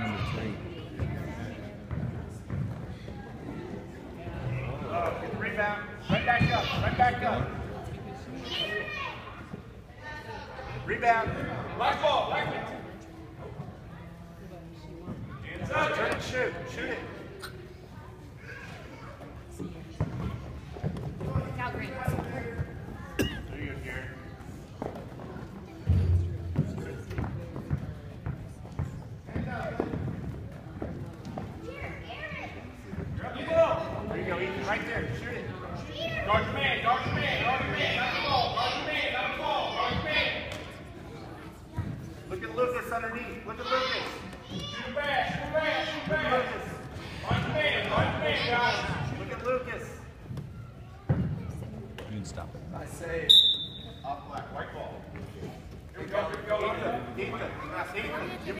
number three. Rebound. Run back up. right back up. Rebound. Black ball. Black ball. Hands up. Turn and shoot. Shoot it. Right there. Shoot it. Guard your man, guard your man, guard your man, not the ball, guard your man, not the ball, guard your man. Look at Lucas underneath. Look at Lucas. Shoot back, shoot back, shoot back. Lucas. Guard your man, guard your man, guys. Look at Lucas. You can stop it. I say. White ball. Here we go, here we go. Ethan. Ethan. Ethan.